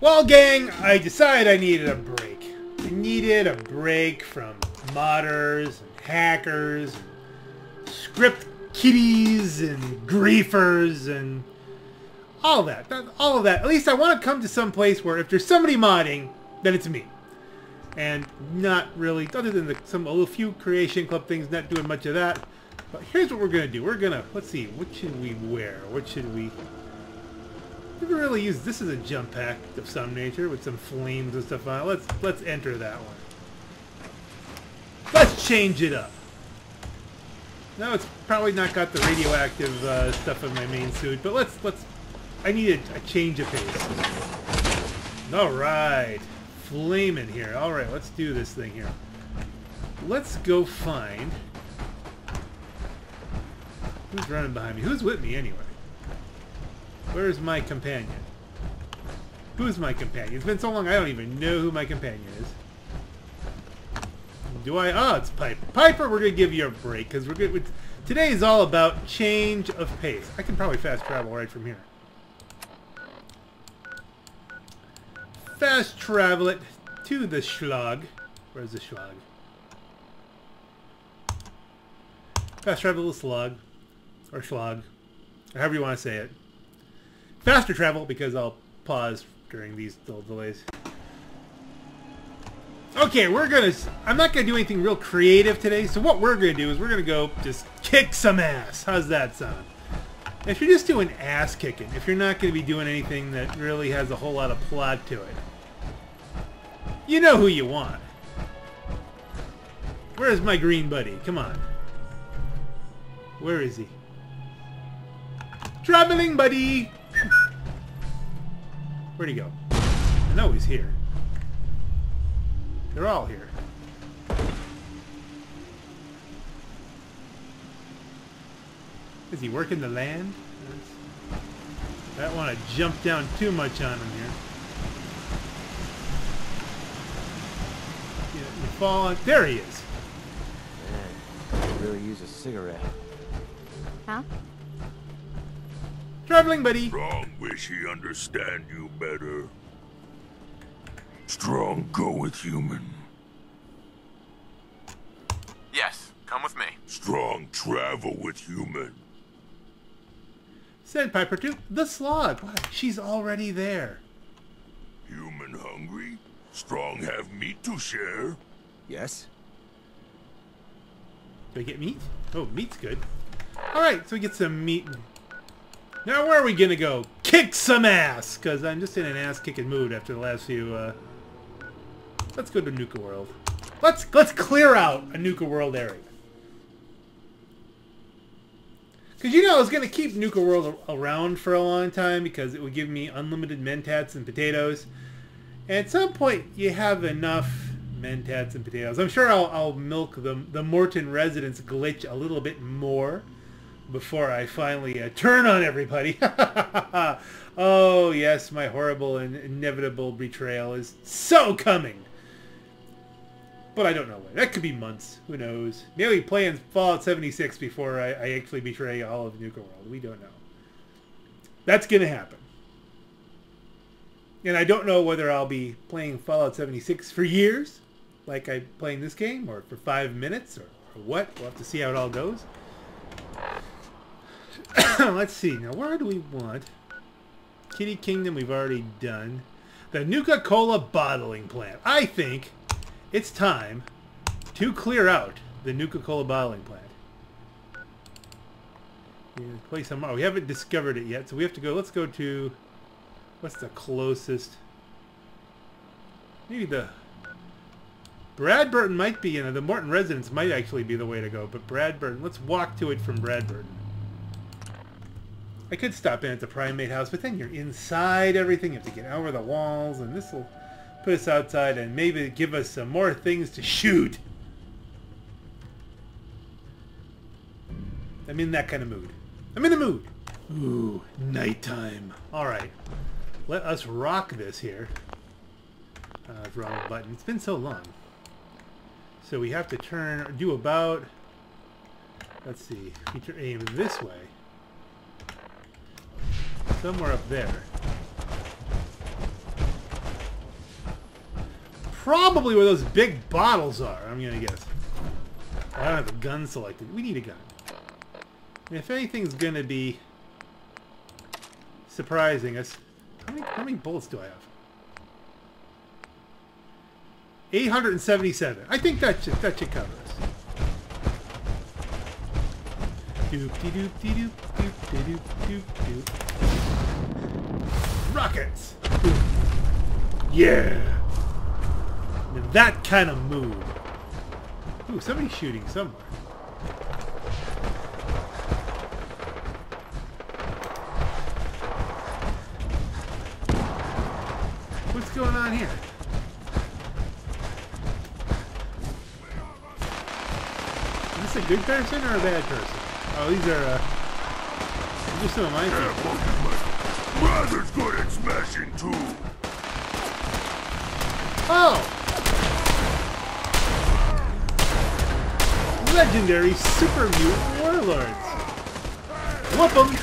Well, gang, I decided I needed a break. I needed a break from modders and hackers, and script kiddies and griefers and all that. All of that. At least I want to come to some place where if there's somebody modding, then it's me. And not really, other than the, some a little few creation club things, not doing much of that. But here's what we're gonna do. We're gonna let's see, what should we wear? What should we? We can really use this as a jump pack of some nature with some flames and stuff on it. Let's let's enter that one. Let's change it up. No, it's probably not got the radioactive uh, stuff in my main suit, but let's let's. I need a, a change of pace. All right, flaming here. All right, let's do this thing here. Let's go find. Who's running behind me? Who's with me anyway? Where's my companion? Who's my companion? It's been so long I don't even know who my companion is. Do I? Oh, it's Piper. Piper, we're gonna give you a break because we're good. Today is all about change of pace. I can probably fast travel right from here. Fast travel it to the Schlag. Where's the Schlag? Fast travel the Slug. Or Schlag. Or however you want to say it. Faster travel because I'll pause during these little delays. Okay, we're gonna... I'm not gonna do anything real creative today, so what we're gonna do is we're gonna go just kick some ass. How's that sound? If you're just doing ass kicking, if you're not gonna be doing anything that really has a whole lot of plot to it, you know who you want. Where's my green buddy? Come on. Where is he? Traveling buddy! Where'd he go? I know he's here. They're all here. Is he working the land? I don't want to jump down too much on him here. Yeah, you fall on. There he is. Man, I could really use a cigarette. Huh? Traveling buddy. Strong wish he understand you better. Strong go with human. Yes, come with me. Strong travel with human. Send Piper to the slog. What? She's already there. Human hungry? Strong have meat to share. Yes? Do I get meat? Oh, meat's good. Alright, so we get some meat. Now where are we gonna go? Kick some ass! Because I'm just in an ass-kicking mood after the last few, uh... Let's go to Nuka World. Let's, let's clear out a Nuka World area. Because, you know, I was going to keep Nuka World around for a long time because it would give me unlimited mentats and potatoes. And at some point, you have enough mentats and potatoes. I'm sure I'll, I'll milk the, the Morton residence glitch a little bit more before I finally uh, turn on everybody. oh, yes, my horrible and inevitable betrayal is so coming. But I don't know when. That could be months. Who knows? Maybe playing Fallout 76 before I, I actually betray all of Nuka World. We don't know. That's going to happen. And I don't know whether I'll be playing Fallout 76 for years, like I'm playing this game, or for five minutes, or, or what. We'll have to see how it all goes. Let's see. Now, where do we want? Kitty Kingdom we've already done. The Nuka-Cola bottling plant. I think it's time to clear out the Nuka-Cola bottling plant. Place some. Oh, we haven't discovered it yet, so we have to go. Let's go to. What's the closest? Maybe the. Bradberton might be, you know, the Morton residence might actually be the way to go, but Bradberton, let's walk to it from Bradberton. I could stop in at the primate house, but then you're inside everything. You have to get over the walls, and this will put us outside and maybe give us some more things to shoot. I'm in that kind of mood. I'm in the mood. Ooh, nighttime. All right. Let us rock this here. Uh, wrong button. It's been so long. So we have to turn, do about, let's see, we aim this way. Somewhere up there. probably where those big bottles are, I'm gonna guess. I don't have a gun selected. We need a gun. If anything's gonna be surprising us, how many, how many bullets do I have? 877. I think that should that should cover us. Doop de doop de doop doop de doop doop doop. Rockets. Yeah. Now that kind of move. Ooh, somebody's shooting somewhere. What's going on here? Is this a good person or a bad person? Oh, these are, uh... Just some of my Yeah. Rather's good at smashing too. Oh! Legendary Super Mutant Warlords! Whoop 'em!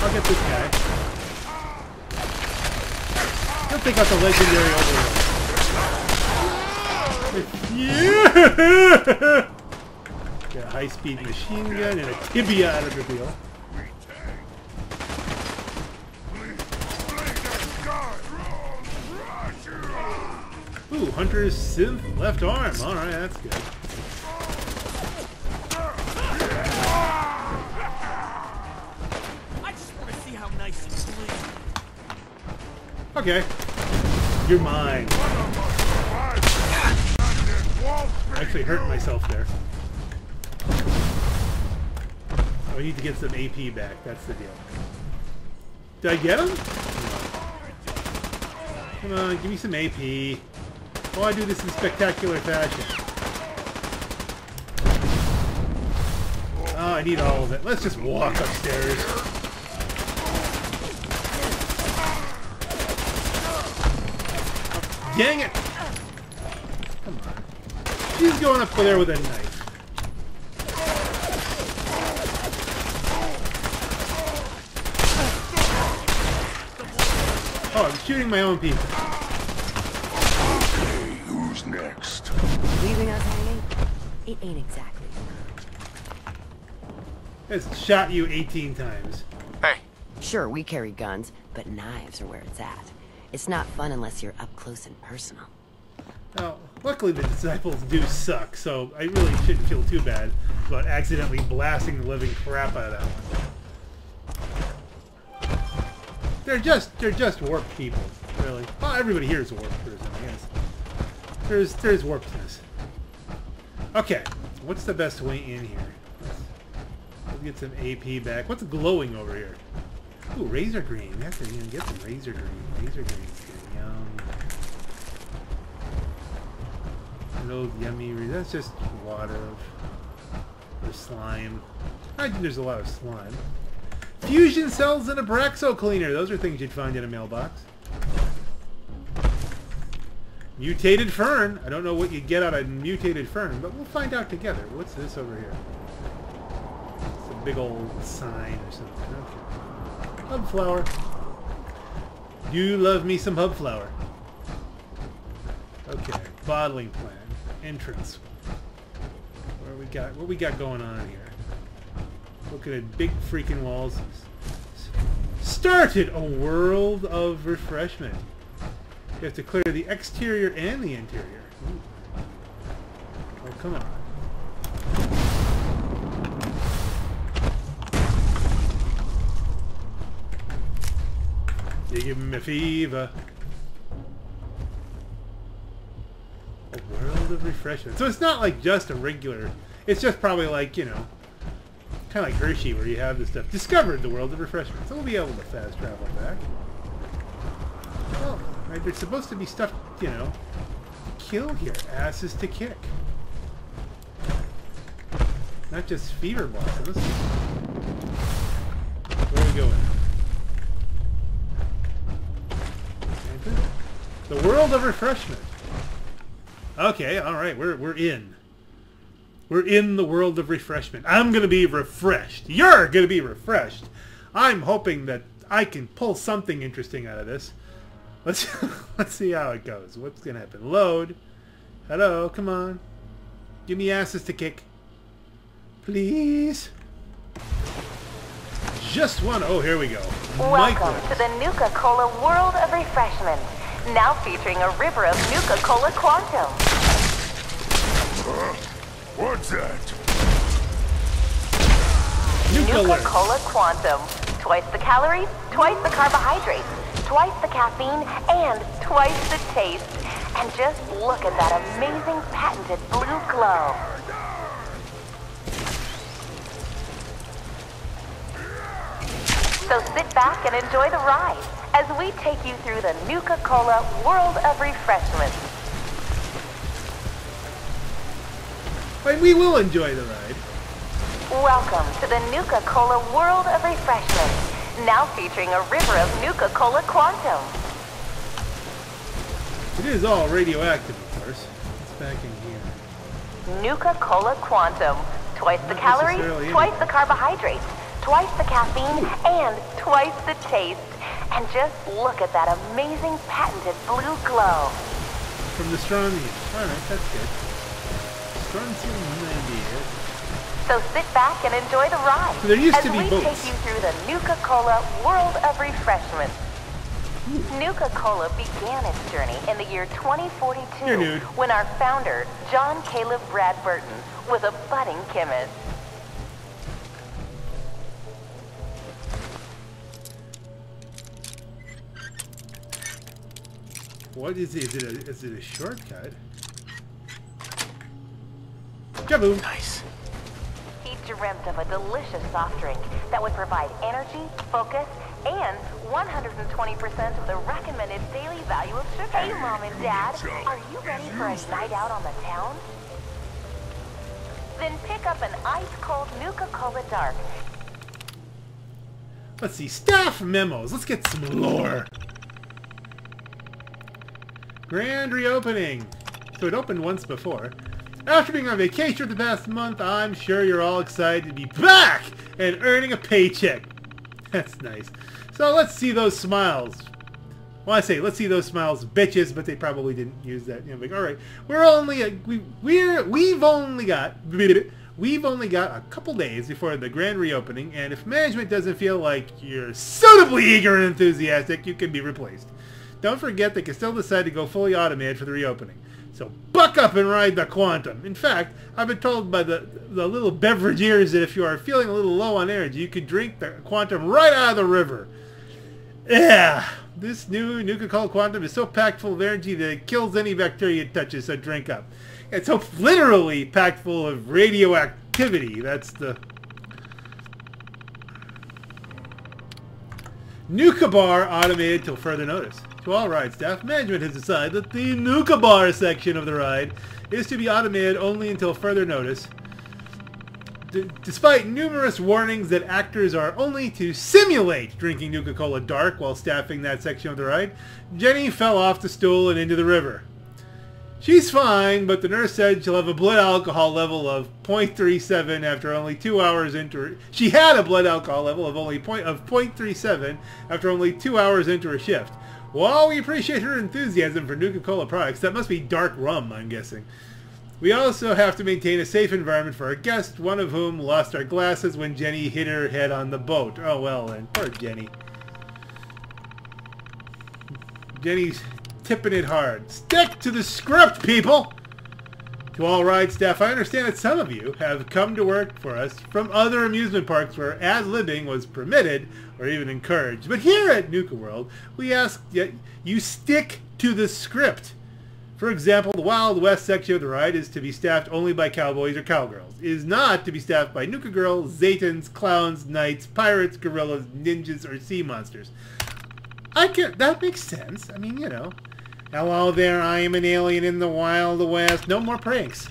I'll get this guy. He'll take out the legendary Overlord. Yeah! Got a high-speed machine gun and a tibia out of the deal. Ooh, Hunter's synth left arm. Alright, that's good. I just want to see how nice and clean. Okay. You're mine. I actually hurt myself there. Oh, I need to get some AP back. That's the deal. Did I get him? Come on, give me some AP. Oh, I do this in spectacular fashion. Oh, I need all of it. Let's just walk upstairs. Dang it! Come. She's going up there with a knife. Oh, I'm shooting my own people. Okay, who's next? Leaving us hanging? It ain't exactly. It's shot you 18 times. Hey, Sure, we carry guns, but knives are where it's at. It's not fun unless you're up close and personal. Well, luckily the disciples do suck, so I really shouldn't feel too bad about accidentally blasting the living crap out of them. They're just they're just warped people, really. Well, everybody here is a warped person, I guess. There's there's warpedness. Okay, what's the best way in here? Let's, let's get some AP back. What's glowing over here? Ooh, razorgrain. We have to even get some razorgrain. Razor green's good. Yum. Those yummy. re- That's just water or slime. I think there's a lot of slime. Fusion cells and Abraxo cleaner. Those are things you'd find in a mailbox. Mutated fern. I don't know what you get out of mutated fern, but we'll find out together. What's this over here? It's a big old sign or something. Okay. Hub flower. You love me some hub flower. Okay, bottling plan, entrance. Where we got? What we got going on here? Looking at big freaking walls. Started a world of refreshment. You have to clear the exterior and the interior. Ooh. Oh, come on. You give a fever. Of refreshment. So it's not like just a regular. It's just probably like you know, kind of like Hershey, where you have this stuff. Discovered the world of refreshment. So we'll be able to fast travel back. Well, right, there's supposed to be stuff, you know, kill here. Asses to kick. Not just fever blossoms. Where are we going? The world of refreshment. Okay, all right, we're we're in. We're in the world of refreshment. I'm gonna be refreshed. You're gonna be refreshed. I'm hoping that I can pull something interesting out of this. Let's let's see how it goes. What's gonna happen? Load. Hello, come on. Give me asses to kick. Please. Just one. Oh, here we go. Welcome Micro. to the Nuka-Cola World of Refreshment. Now featuring a river of Nuka-Cola Quantum. What's that? Nuka alert. Nuka-Cola Quantum. Twice the calories, twice the carbohydrates, twice the caffeine, and twice the taste. And just look at that amazing patented blue glow. So sit back and enjoy the ride as we take you through the Nuka-Cola World of Refreshment. But we will enjoy the ride. Welcome to the Nuka-Cola World of Refreshment. Now featuring a river of Nuka-Cola Quantum. It is all radioactive, of course. It's back in here. Nuka-Cola Quantum. Twice the calories, twice the carbohydrates, twice the caffeine, and twice the taste. And just look at that amazing patented blue glow. From the Strontium. Alright, that's good. Strontium 98. So sit back and enjoy the ride there used as to be we boats. take you through the Nuka-Cola World of Refreshment. Nuka-Cola began its journey in the year 2042 when our founder, John Caleb Bradberton, was a budding chemist. What is it? Is it a, is it a shortcut? Jaboom! Nice. He dreamt of a delicious soft drink that would provide energy, focus, and 120% of the recommended daily value of sugar. Hey, Mom and Dad, are you ready for a night out on the town? Then pick up an ice-cold Nuka-Cola Dark Let's see. Staff memos. Let's get some lore. Grand reopening. So it opened once before. After being on vacation for the past month, I'm sure you're all excited to be back and earning a paycheck. That's nice. So let's see those smiles. Well, I say let's see those smiles, bitches, but they probably didn't use that. You know, like, all right, we're only a, we we're we've only got we've only got a couple days before the grand reopening, and if management doesn't feel like you're suitably eager and enthusiastic, you can be replaced. Don't forget they can still decide to go fully automated for the reopening. So buck up and ride the Quantum. In fact, I've been told by the, the little beverage ears that if you are feeling a little low on energy, you could drink the Quantum right out of the river. Yeah, this new Nuka-Cola Quantum is so packed full of energy that it kills any bacteria it touches, so drink up. It's so literally packed full of radioactivity. That's the... Nuka Bar automated till further notice. All ride staff, management has decided that the Nuka Bar section of the ride is to be automated only until further notice. D- despite numerous warnings that actors are only to simulate drinking Nuka-Cola dark while staffing that section of the ride, Jenny fell off the stool and into the river. She's fine, but the nurse said she'll have a blood alcohol level of 0.37 after only two hours into her... She had a blood alcohol level of only point of 0.37 after only two hours into her shift. While we appreciate her enthusiasm for Nuka-Cola products, that must be dark rum, I'm guessing. We also have to maintain a safe environment for our guests, one of whom lost our glasses when Jenny hit her head on the boat. Oh well then, poor Jenny. Jenny's tipping it hard. Stick to the script, people! To all ride staff, I understand that some of you have come to work for us from other amusement parks where ad-libbing was permitted or even encouraged. But here at Nuka World, we ask that you stick to the script. For example, the Wild West section of the ride is to be staffed only by cowboys or cowgirls. It is not to be staffed by Nuka Girls, Zetans, clowns, knights, pirates, gorillas, ninjas, or sea monsters. I can that makes sense. I mean, you know. Hello there, I am an alien in the Wild West. No more pranks.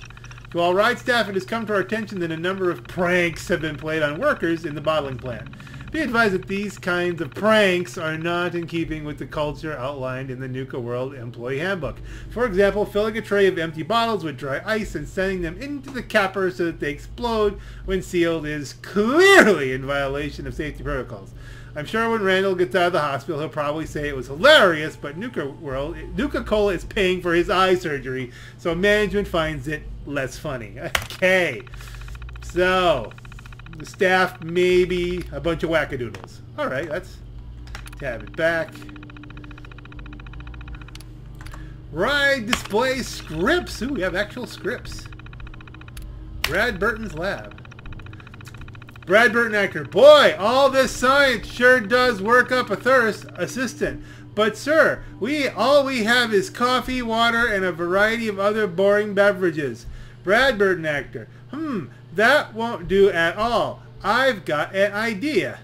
To all ride staff, it has come to our attention that a number of pranks have been played on workers in the bottling plant. Be advised that these kinds of pranks are not in keeping with the culture outlined in the Nuka World Employee Handbook. For example, filling a tray of empty bottles with dry ice and sending them into the capper so that they explode when sealed is clearly in violation of safety protocols. I'm sure when Randall gets out of the hospital, he'll probably say it was hilarious, but Nuka World, Nuka Cola is paying for his eye surgery, so management finds it less funny. Okay, so the staff maybe a bunch of wackadoodles. All right, let's tab it back. Ride display scripts. Ooh, we have actual scripts. Bradberton's lab. Bradberton actor. Boy, all this science sure does work up a thirst. Assistant. But sir, we all we have is coffee, water, and a variety of other boring beverages. Bradberton actor. Hmm, that won't do at all. I've got an idea.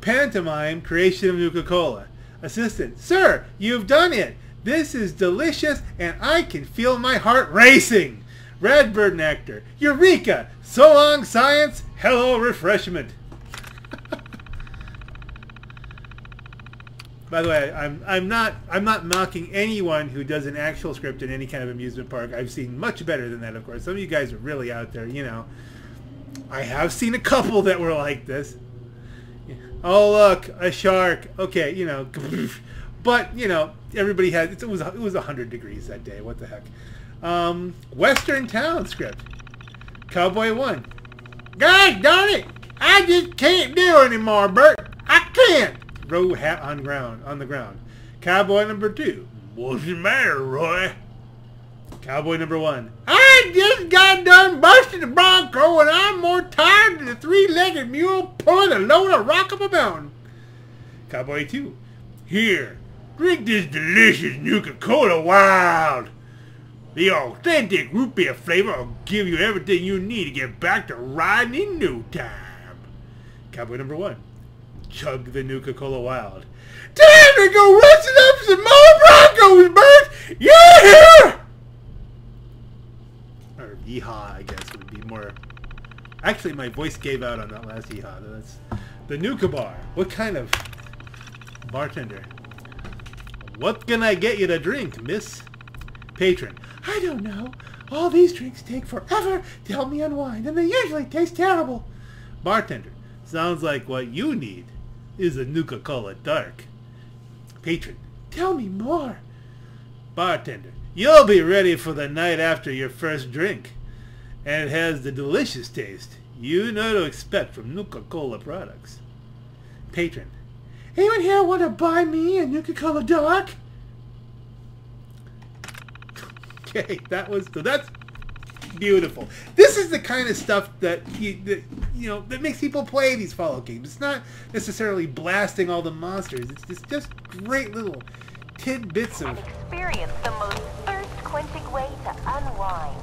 Pantomime creation of Nuka-Cola. Assistant. Sir, you've done it. This is delicious and I can feel my heart racing. Bradberton actor. Eureka! So long, science. Hello, refreshment. By the way, I'm I'm not I'm not mocking anyone who does an actual script in any kind of amusement park. I've seen much better than that, of course. Some of you guys are really out there, you know. I have seen a couple that were like this. Oh look, a shark. Okay, you know, but you know, everybody had it was it was hundred degrees that day. What the heck? Um, Western Town script. Cowboy one. God darn it! I just can't do anymore, Bert. I can't. Row hat on ground on the ground. Cowboy number two. What's the matter, Roy? Cowboy number one. I just got done busting the Bronco and I'm more tired than a three-legged mule pulling a load of rock up a mountain. Cowboy two. Here, drink this delicious Nuka-Cola Wild. The authentic root beer flavor will give you everything you need to get back to riding in no time. Cowboy number one. Chug the Nuka-Cola Wild. Time to go rustle up some more Broncos, Bert! Yeah! Or yeehaw, I guess would be more... Actually, my voice gave out on that last yeehaw. That's the Nuka Bar. What kind of bartender? What can I get you to drink, miss? Patron. I don't know. All these drinks take forever to help me unwind, and they usually taste terrible. Bartender. Sounds like what you need is a Nuka-Cola Dark. Patron. Tell me more. Bartender. You'll be ready for the night after your first drink. And it has the delicious taste you know to expect from Nuka-Cola products. Patron. Anyone here want to buy me a Nuka-Cola Dark? Okay, that was so that's beautiful. This is the kind of stuff that you that, you know that makes people play these Fallout games. It's not necessarily blasting all the monsters. It's just just great little tidbits of. Experience the most thirst-quenching way to unwind.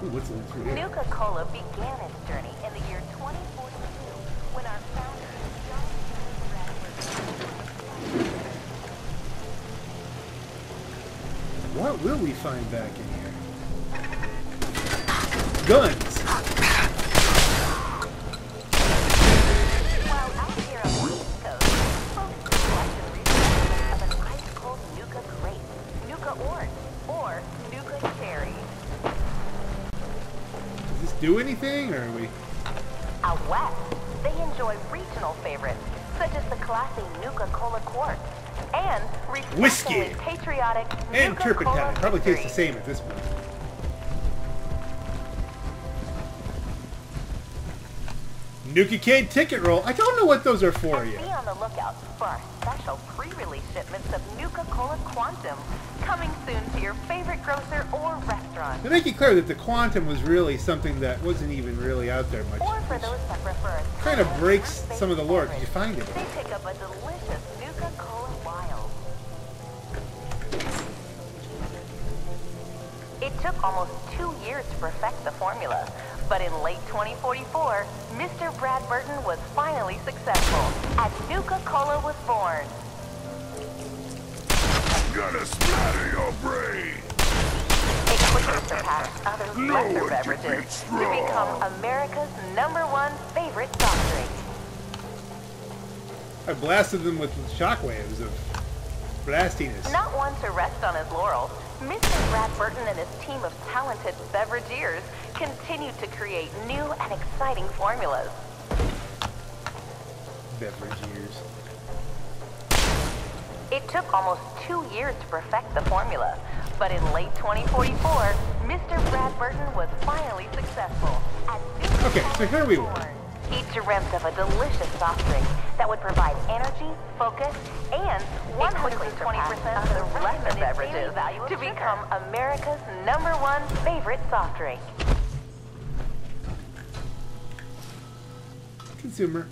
Ooh, what's here? Nuka-Cola began its journey What will we find back in here? Guns. do anything, or are the And turpentine. Probably tastes the same at this point. Nuka Cade ticket roll. I don't know what those are for And be on the lookout for our special pre-release shipments of Nuka-Cola Quantum, coming soon to your favorite grocer or restaurant. To make it clear that the quantum was really something that wasn't even really out there much. Or for those that prefer Kind of breaks some of the lore. Did you find it? They pick up a almost two years to perfect the formula, but in late 2044, Mr. Bradberton was finally successful, and Nuka-Cola was born. I'm Gonna splatter your brain. It quickly surpassed other No lesser beverages beat to become America's number one favorite soft drink. I blasted them with shockwaves of blastiness. Not one to rest on his laurels, Mr. Bradberton and his team of talented beverageers continue to create new and exciting formulas. Beverage years. It took almost two years to perfect the formula, but in late 2044, Mr. Bradberton was finally successful Okay, so here we were. He dreamt of a delicious soft drink that would provide energy, focus, and 120% of the lesser beverages to become America's number one favorite soft drink. Consumer.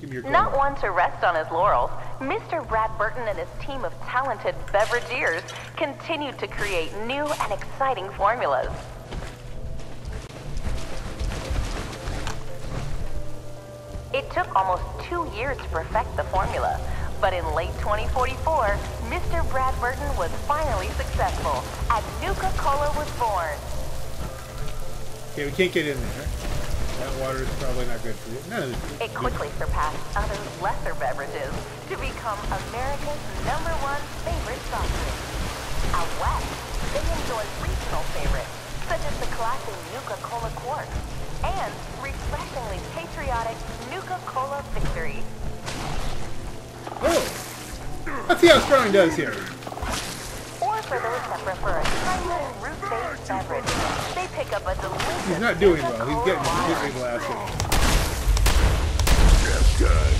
Give me your. Not one to rest on his laurels, Mr. Bradberton and his team of talented beverageers continue to create new and exciting formulas. It took almost two years to perfect the formula, but in late 2044, Mr. Bradberton was finally successful, and Nuka-Cola was born. Okay, we can't get in there. That water is probably not good for you. None of it. It quickly surpassed other lesser beverages to become America's number one favorite soft drink. Out west, they enjoy regional favorites, such as the classic Nuka-Cola Quartz and refreshingly patriotic Nuka-Cola Victory. Oh! Let's see how strong does here. Or for those that prefer a timeless root-based beverage, they pick up a delicious He's not doing well. He's getting completely blasted. Time.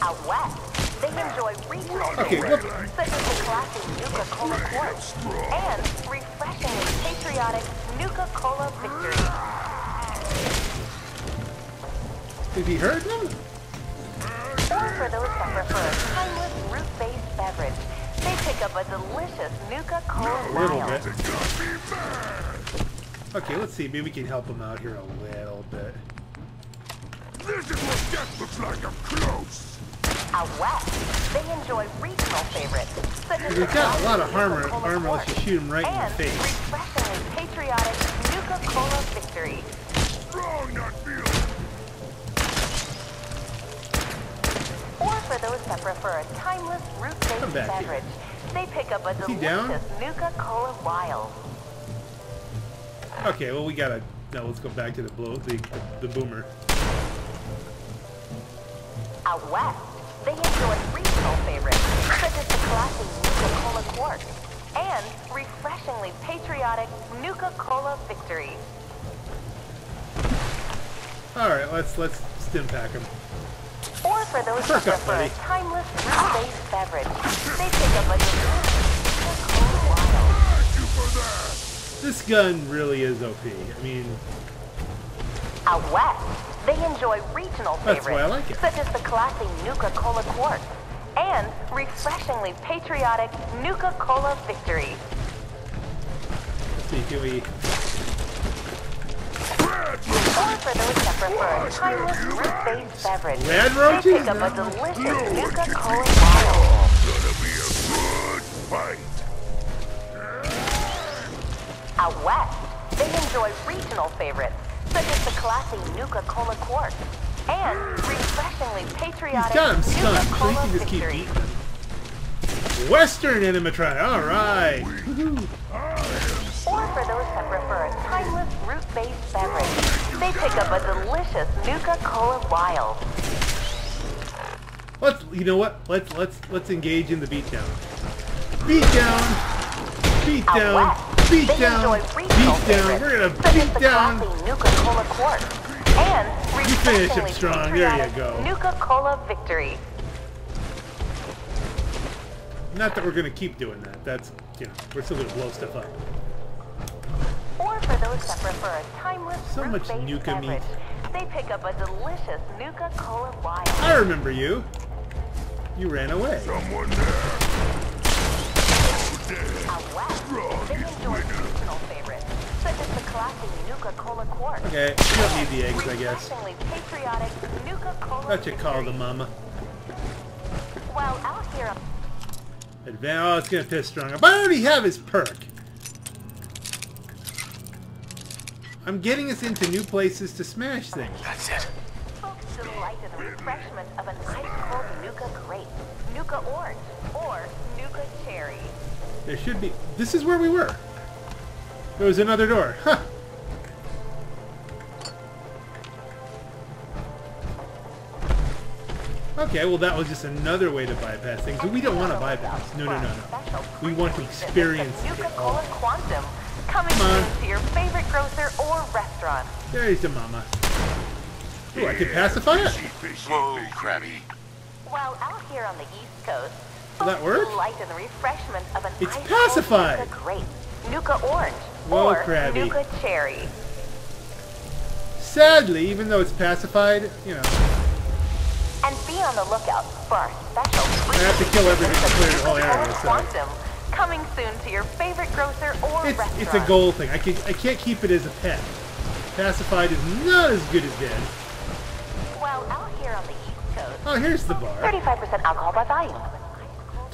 Out west, they enjoy regional Okay, favorites, such as the classic Nuka-Cola Quartz and refreshingly patriotic Nuka-Cola Victory. Is he hurt? No. Or for those that prefer a timeless root-based beverage, they pick up a delicious Nuka-Cola A little Wild. bit. Okay, let's see. Maybe we can help him out here a little bit. This is what death looks like up close. Out west, they enjoy regional favorites, such as He's the got a lot of armor, armor unless you shoot him right in the and face. refreshingly patriotic Nuka-Cola Victory. Strong, not feel. Or for those that prefer a timeless Come root-based back here. beverage, they pick up a he down? delicious Nuka-Cola Wild. Okay, well we gotta. Now let's go back to the blow, the, the boomer. Out west, they enjoy regional favorites, such as the classic Nuka-Cola Quartz and refreshingly patriotic Nuka-Cola Victory. All right, let's let's stim pack him. Or for those Perk up, prefer a timeless root-based beverage, they pick up a delicious Nuka-Cola Wild. Thank you for that. This gun really is OP. I mean, Out west, they enjoy regional That's favorites, like it. such as the classy Nuka-Cola Quartz and refreshingly patriotic Nuka-Cola Victory. let's see, can we? Or for those that prefer a timeless root-based beverage, Red they pick up a delicious Nuka-Cola Wild. gonna be a good fight. Out west, they enjoy regional favorites, such as Nuka-Cola Quartz and refreshingly He's patriotic him stunned, so he Nuka-Cola can just keep Victory. beating him. Western animatronic. All right. Or for those that prefer a timeless root-based beverage, they pick up a delicious Nuka-Cola Wild. Let's. You know what? Let's let's let's engage in the beatdown. Beatdown. Beat Out west, Beat they down. Beat down. We're gonna beat down. classic Nuka-Cola Quartz and You finish him strong. There you go. Nuka-Cola Victory. Not that we're gonna keep doing that. That's you know we're still gonna blow stuff up. Or for those that prefer a timeless So much fruit-based Nuka meat. beverage, they pick up a delicious Nuka-Cola Wild. I remember you. You ran away. Someone there. Out west, they enjoy regional favorites, such as the classic Nuka-Cola Quartz. Okay, you don't need the eggs, I guess. Refreshingly patriotic Nuka-Cola Thought you call Victory. them, Mama. While out here Advan oh, it's gonna piss strong. But I already have his perk. I'm getting us into new places to smash things. That's it. folks delight in the refreshment of an ice-cold Nuka grape, Nuka orange, or Nuka cherry. There should be. This is where we were. There was another door. Huh. Okay, well that was just another way to bypass things. But we don't want to bypass. No, no, no, no. We want to experience it Nuka all. Cola Quantum, coming Come on. soon to your favorite grocer or restaurant. There's the mama. Ooh, I can pacify it? Fishy, fishy, Whoa, fishy. Krabby. While out here on the East Coast, Will that work? delight in refreshment of an It's pacified. Nuka grape, Nuka orange, Whoa, or Krabby. Nuka cherry. Sadly, even though it's pacified, you know, And be on the lookout for our special I have to kill everything to clear the whole area, Cola so- Quantum, coming soon to your favorite grocer or it's restaurant. it's a goal thing. I can I can't keep it as a pet. Pacified is not as good as dead. Well, out here on the East Coast, Oh, here's the bar. 35% alcohol by volume.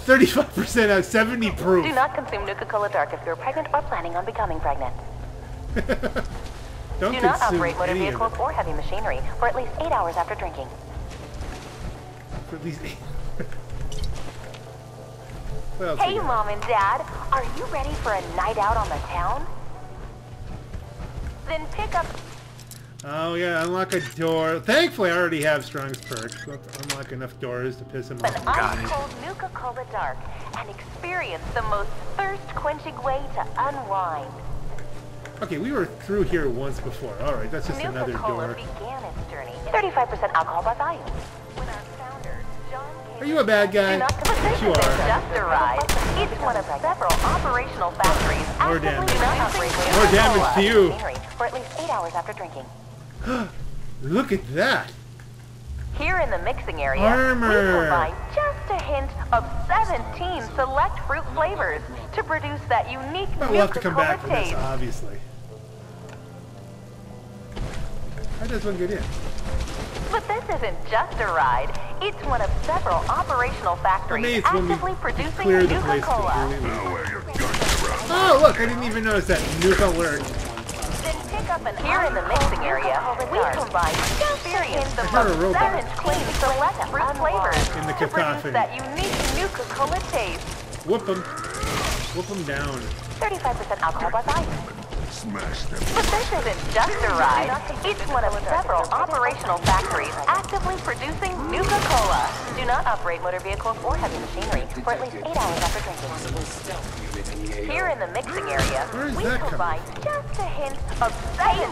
35% out of 70 proof. Do not consume Nuka Cola Dark if you're pregnant or planning on becoming pregnant. Don't Do not operate motor vehicles or heavy machinery for at least eight hours after drinking. for at least eight. Hey? Mom and Dad, are you ready for a night out on the town? Then pick up Oh yeah, unlock a door. Thankfully, I already have Strong's perk. Unlock enough doors to piss him an off. Got it. ice-cold Nuka Cola Dark and experience the most thirst-quenching way to unwind. Okay, we were through here once before. All right, that's just Nuka another Cola door. began its journey. 35% alcohol by volume. When our founder, John Are you a bad guy? Yes, you are. just a ride. It's one of several operational factories More damage. More damage to you. For at least eight hours after drinking. Look at that. Here in the mixing area, Armor. we combine just a hint of 17 select fruit flavors to produce that unique But we'll have to come Nuka-Cola back for this, taste. obviously. How does one get in? But this isn't just a ride. It's one of several operational factories maybe it's when we actively producing clear the place Nuka-Cola. completely. Now where your guts around. Oh, look, I didn't even notice that. Nuka alert. Then pick up an Here in the mixing area, we combine experience the I heard a most robot. 17 select fruit flavors In the to produce that unique Nuka-Cola taste. Whoop them. Whoop them down. 35% alcohol by volume. Smash them. But this isn't just a ride. It's one of several operational factories actively producing Nuka-Cola. Do not operate motor vehicles or heavy machinery for at least eight hours after drinking. Here in the mixing area, we combine just a hint of 17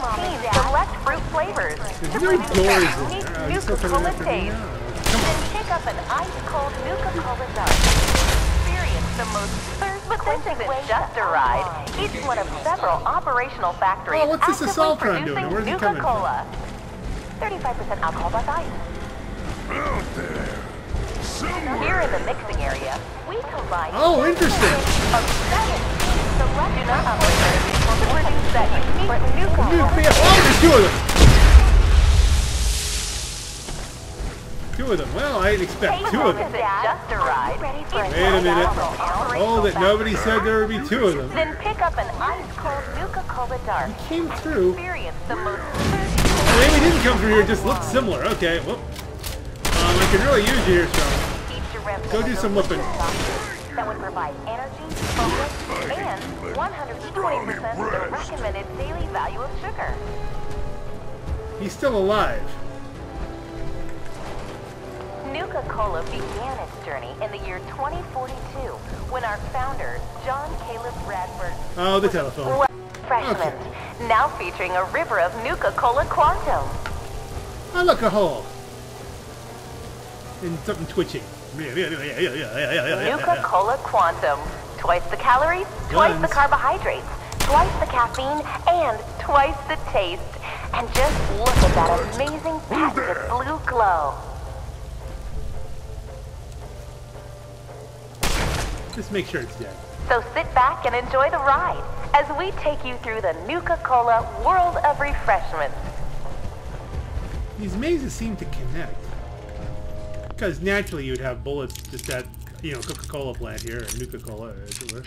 select fruit flavors to produce doors that in unique there. You still coming Nuka-Cola taste. Then pick up an ice-cold Nuka-Cola Dark. Experience the most thirst-quenching just a ride. It's one of several operational factories Oh, what's this actively Assaultron doing? producing Where's he coming from? Nuka-Cola. 35% alcohol by volume. Out there. Somewhere. Here in the mixing area, we combine Oh, interesting. of 17 select do not operate motor vehicles to produce that unique Nuka-Cola. Nuclear. Oh, there's two of them. Two of them. Well, I didn't expect two of them. Isn't just a ride. Wait a minute. Oh, that nobody said there would be two of them. Then pick up an ice-cold Nuka-Cola Dark. He came through. Experience the most Maybe he didn't come through here. It Just looked similar. Okay. Well, Um, I can really use you here, Strong. Go do some whipping. That would provide energy, focus, and 120% of the recommended daily value of sugar. He's still alive. Nuka-Cola began its journey in the year 2042 when our founder, John Caleb Bradberton, Oh, the telephone. freshman, now featuring a river of Nuka-Cola Quantum. Oh, look, a hole. And something twitching. Nuka-Cola Quantum. Twice the calories, twice the carbohydrates, twice the caffeine, and twice the taste. And just look at that amazing patented blue glow. Just make sure it's dead. So sit back and enjoy the ride as we take you through the Nuka-Cola world of refreshment. These mazes seem to connect. Because naturally you'd have bullets just at, you know, Coca-Cola plant here, or Nuka-Cola, as it were.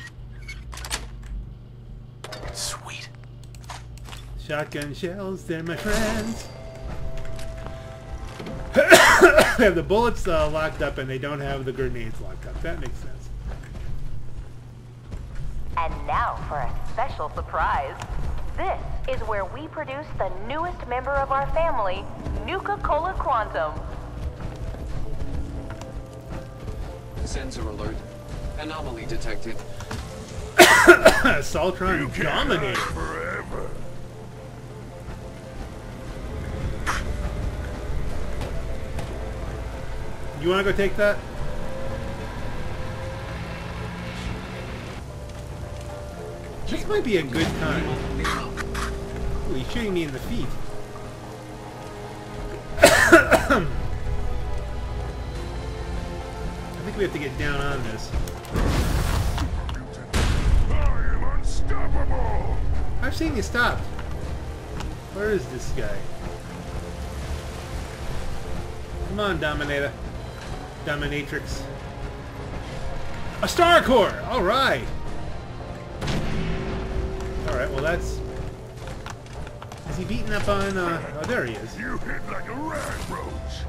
Sweet. Shotgun shells, they're my friends. they have the bullets uh, locked up and they don't have the grenades locked up. That makes sense. And now for a special surprise. This is where we produce the newest member of our family, Nuka-Cola Quantum. Sensor alert. Anomaly detected. Assaultron You can't forever. You want to go take that? This might be a good time. Ooh, he's shooting me in the feet. I think we have to get down on this. I am unstoppable. I've seen you stop. Where is this guy? Come on, Dominator. Dominatrix. A Star Core! Alright! Alright, well that's... Is he beating up on, uh... Oh, there he is. You hit like a radroach.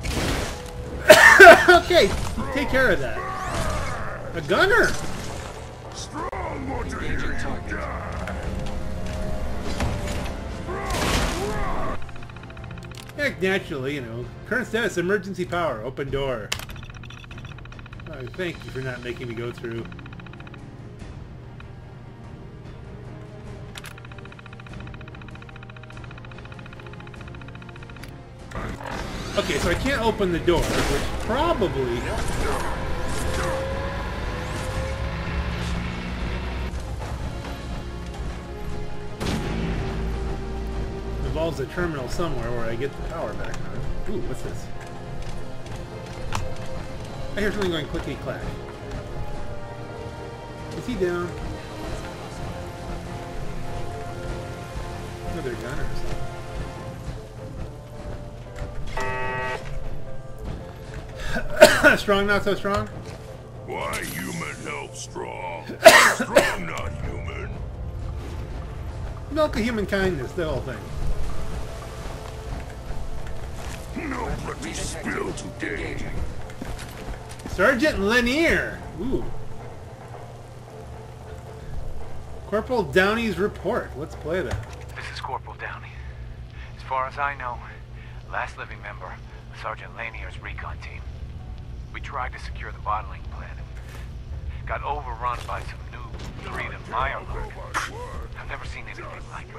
okay, take care of that. A gunner! Strong want to hear Engaging you die. Heck, naturally, you know. Current status, emergency power, open door. Oh, thank you for not making me go through. Open the door, which probably... involves a terminal somewhere where I get the power back on. Ooh, what's this? I hear something going clickety clack. Is he down? Another gun or something. Strong, not so strong? Why human help strong? strong, not human. Milk of human kindness, the whole thing. No bloody spill today. Engaging. Sergeant Lanier! Ooh. Corporal Downey's report. Let's play that. This is Corporal Downey. As far as I know, last living member of Sergeant Lanier's recon team. We tried to secure the bottling plant got overrun by some new Freedom Mirelurk. I've never seen anything like it.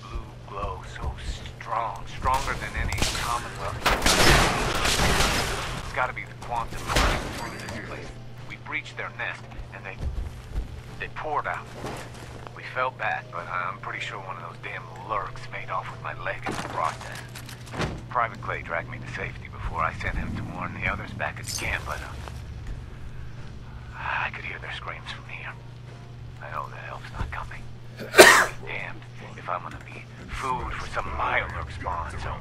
Blue glow, so strong, stronger than any Commonwealth. It's gotta be the quantum running through this place. We breached their nest, and they... they poured out. We felt bad, but I'm pretty sure one of those damn lurks made off with my leg in the process. Private Clay dragged me to safety before I sent him to warn the others back at camp, but... Uh, I could hear their screams from here. I know the help's not coming. Damned if I'm gonna be food for some Mirelurk spawn, so...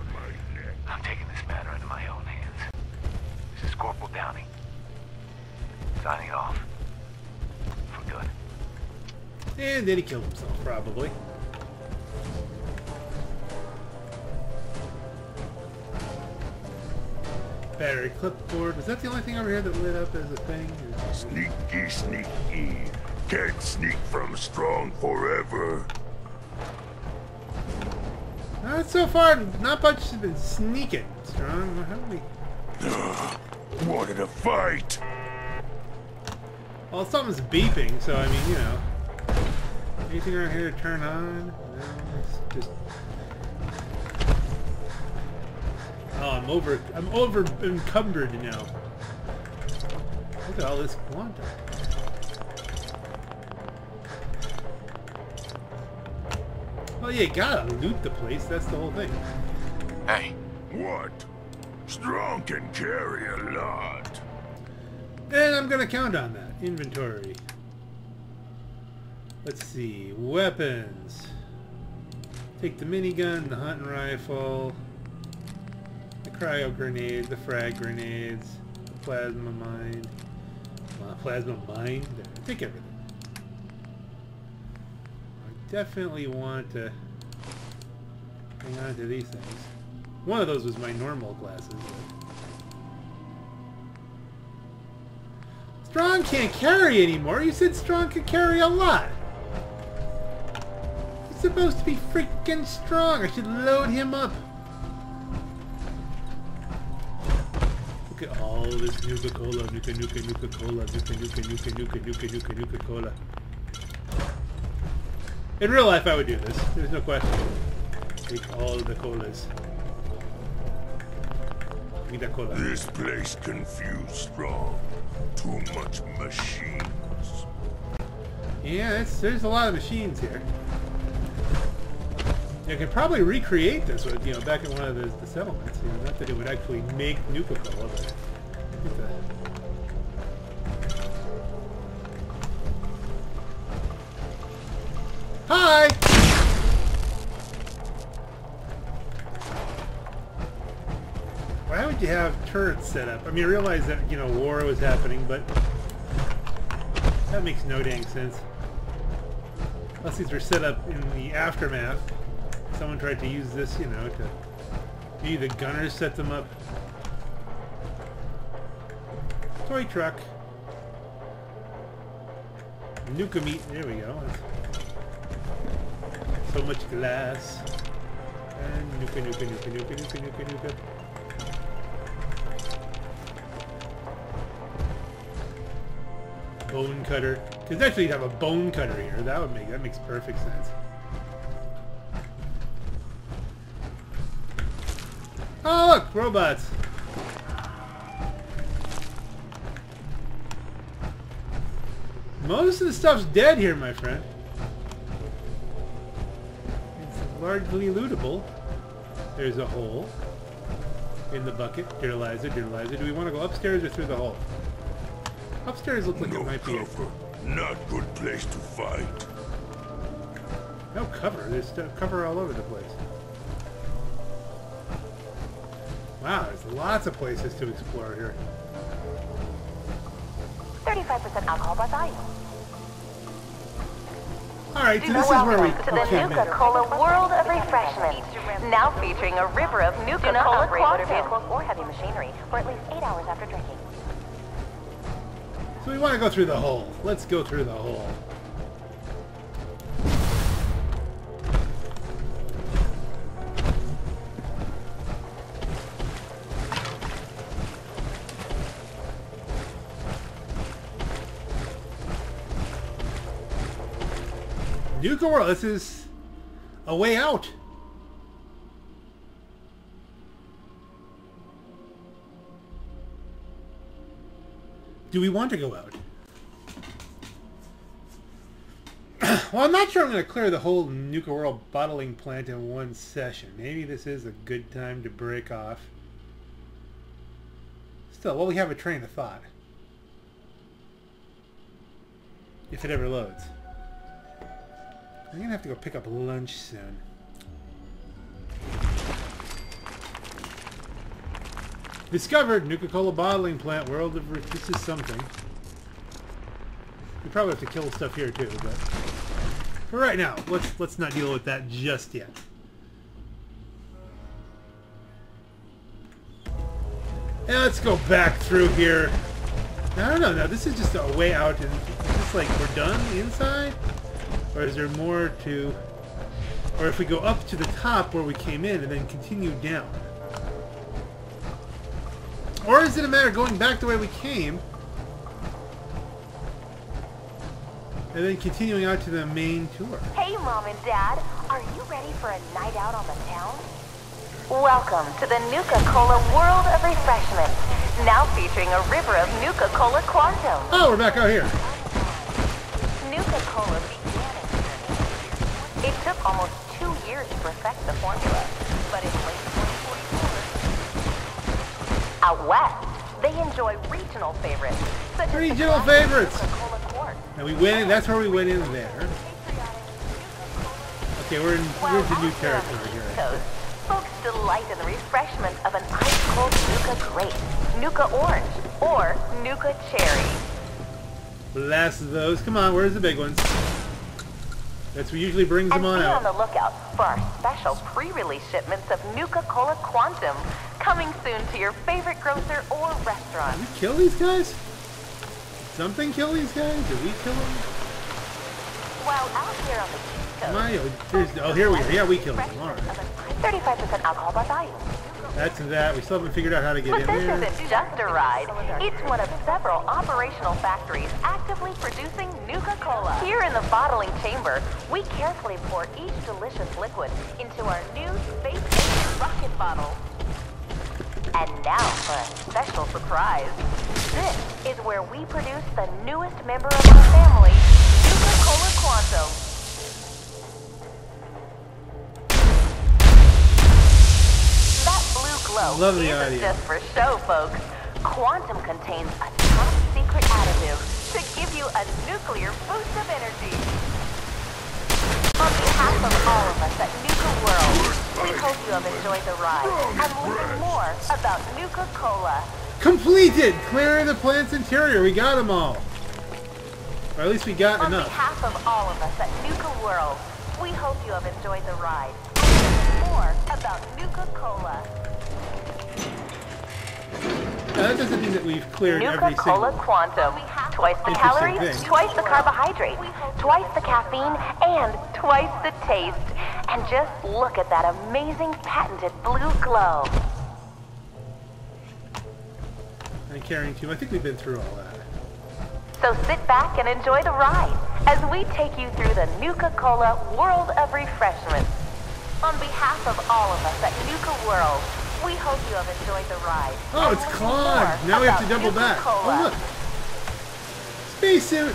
I'm taking this matter into my own hands. This is Corporal Downey. Signing off. For good. And then he killed himself, probably. Battery clipboard. Was that the only thing over here that lit up as a thing? Sneaky, sneaky. Can't sneak from strong forever. Not so far. Not much has been sneaking. Strong. How many? Wanted a fight. Well, something's beeping, so I mean, you know. Anything around here to turn on? No, it's just. Oh, I'm over. I'm over encumbered now. Look at all this quantum. Oh, well, you gotta loot the place. That's the whole thing. Hey, What? Strong can carry a lot. And I'm gonna count on that. Inventory. Let's see. Weapons. Take the minigun, the hunting rifle, cryo grenade, the frag grenades, the plasma mine. Uh, plasma mine? I think everything. I definitely want to hang on to these things. One of those was my normal glasses. But... Strong can't carry anymore. You said Strong could carry a lot. He's supposed to be freaking strong. I should load him up. At all this Nuka Cola, Nuka Nuka Nuka Cola, Nuka Nuka Nuka Nuka Nuka Nuka Nuka Cola. In real life, I would do this. There's no question. Take all the colas. Give that cola. This place confused strong. Too much machines. Yeah, there's a lot of machines here. I could probably recreate this with, you know, back in one of the, the settlements. You know, not that it would actually make Nuka Cola, but Hi! Why would you have turrets set up? I mean, I realize that, you know, war was happening, but that makes no dang sense. Unless these were set up in the aftermath. Someone tried to use this, you know, to... Maybe the gunners set them up. Toy truck. Nuka meat. There we go. So much glass. And nuka, nuka, nuka, nuka, nuka, nuka, nuka. Bone cutter. Because actually you'd have a bone cutter here. That would make that makes perfect sense. Robots. Most of the stuff's dead here, my friend. It's largely lootable. There's a hole in the bucket. Dear Eliza, dear Eliza, do we want to go upstairs or through the hole? Upstairs looks like No it might be a cover. Not good place to fight. No cover. There's stuff cover all over the place. Wow, there's lots of places to explore here. 35% alcohol by volume. All right, so this is where we. Welcome to the okay, Nuka-Cola World of Refreshment. Now featuring a river of Nuka Do not Cola operate motor vehicles or heavy machinery for at least eight hours after drinking. So we want to go through the hole. Let's go through the hole. This is a way out. Do we want to go out? well, I'm not sure I'm going to clear the whole Nuka World bottling plant in one session. Maybe this is a good time to break off. Still, well, we have a train of thought. If it ever loads. I'm to have to go pick up lunch soon. Discovered Nuka-Cola bottling plant. World of this is something. We probably have to kill stuff here too, but for right now, let's let's not deal with that just yet. And let's go back through here. I don't know. Now this is just a way out, and is this like we're done inside, or is there more to? Or if we go up to the top where we came in and then continue down? Or is it a matter of going back the way we came and then continuing out to the main tour? Hey, Mom and Dad, are you ready for a night out on the town? Welcome to the Nuka Cola World of Refreshment. Now featuring a river of Nuka Cola Quantum. Oh, we're back out here. Nuka Cola began its journey. It took almost two years to perfect the formula, but in late 2044, out west, they enjoy regional favorites. Such as Regional classic favorites. And we went in, that's where we went in there. Okay, we're in, While we're into new territory here. Coast, folks delight in the refreshment of an ice-cold Nuka Grape, Nuka Orange, or Nuka Cherry. Blast those. Come on, where's the big ones? That's what usually brings And them on be on the lookout for our special pre-release shipments of Nuka Cola Quantum, coming soon to your favorite grocer or restaurant. We kill these guys? something kill these guys? Did we kill them? While out here on the East Coast, Am Oh, oh, here we are. Yeah, we killed them. All right. 35% alcohol by volume. That's that. We still haven't figured out how to get But in this there. isn't just a ride. It's one of several operational factories actively producing Nuka-Cola. Here in the bottling chamber, we carefully pour each delicious liquid into our new space rocket bottle. And now for a special surprise. This is where we produce the newest member of our family, Nuka-Cola Quantum. That blue glow Love the audio. just for show, folks. Quantum contains a top secret additive to give you a nuclear boost of energy. On behalf of all of us at Nuka World, we hope you have enjoyed the ride and learned more about Nuka-Cola. Completed! Clearing the plant's interior. We got them all. Or at least we got On enough. behalf of all of us at Nuka World, we hope you have enjoyed the ride and more about Nuka-Cola. Now, that doesn't mean that we've cleared every Nuka-Cola single... Quantum. Twice the calories, thing. twice the carbohydrates, twice the caffeine, and twice the taste. And just look at that amazing patented blue glow. And carrying two. I think we've been through all that. So sit back and enjoy the ride as we take you through the Nuka-Cola World of Refreshment. On behalf of all of us at Nuka World, we hope you have enjoyed the ride. Oh, it's clogged. Now we have to double back. Oh, look. Spacesuit.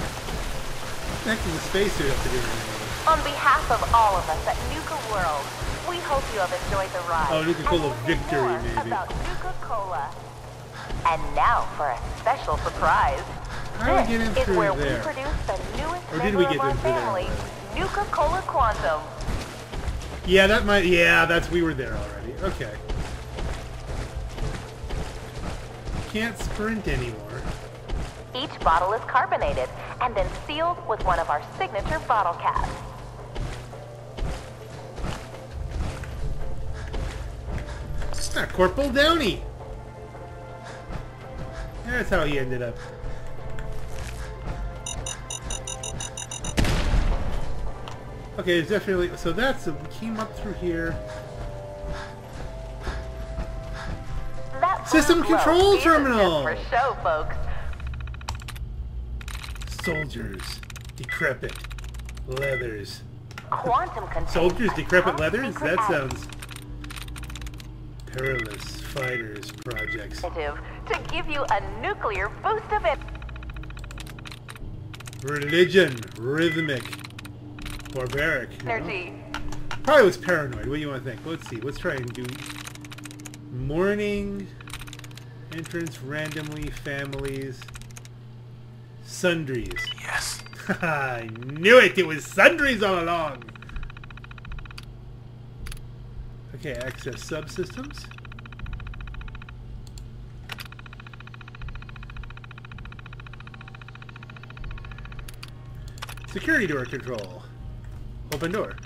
The heck the spacesuit have to do? On behalf of all of us at Nuka World, we hope you have enjoyed the ride. Oh, Nuka-Cola Victory, more maybe. About Nuka-Cola. And now for a special surprise. How do we this get in is where there? we produce the newest Or did we of get our through there family, Nuka-Cola Quantum. Yeah, that might... Yeah, that's... We were there already. Okay. Can't sprint anymore. Each bottle is carbonated and then sealed with one of our signature bottle caps. Ah, Corporal Downey. That's how he ended up. Okay, it's definitely... So that's... We came up through here. System control terminal. For show, folks. Soldiers. Decrepit. Leathers. Quantum Soldiers, decrepit leathers? That sounds... Perilous fighters projects. to give you a nuclear boost of it. Religion. Rhythmic. Barbaric. you know? Probably was paranoid. What do you want to think? Let's see. Let's try and do morning entrance randomly families sundries. Yes. I knew it. It was sundries all along. Okay, access subsystems. Security door control. Open door.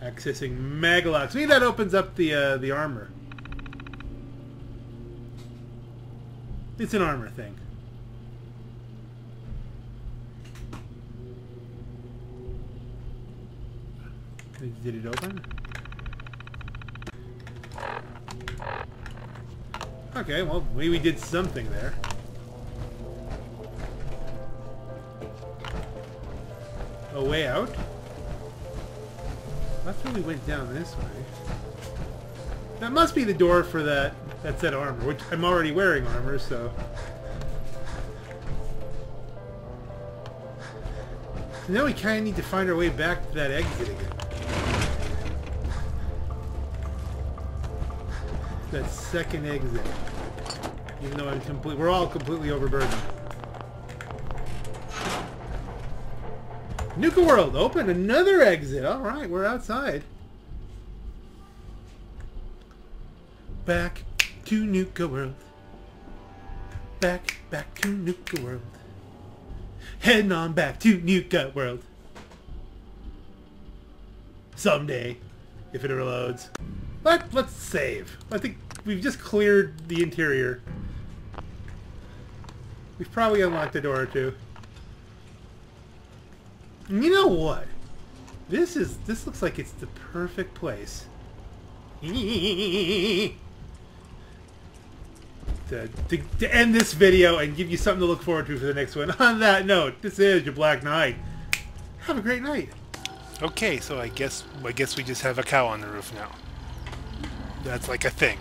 Accessing Maglocks. Maybe that opens up the uh, the armor. It's an armor thing. Did it open? Okay, well, we did something there. A way out? That's when we went down this way. That must be the door for that that set armor, which I'm already wearing armor, so... So now we kind of need to find our way back to that exit again. That second exit. Even though I'm complete, we're all completely overburdened. Nuka World, open another exit. All right, we're outside. Back to Nuka World. Back, back to Nuka World. Heading on back to Nuka World. Someday, if it reloads. Let, let's save. I think we've just cleared the interior. We We've probably unlocked a door or two. And you know what? This is this looks like it's the perfect place. To, to, to end this video and give you something to look forward to for the next one. On that note, this is your Black Knight. Have a great night. Okay, so I guess I guess we just have a cow on the roof now. That's like a thing.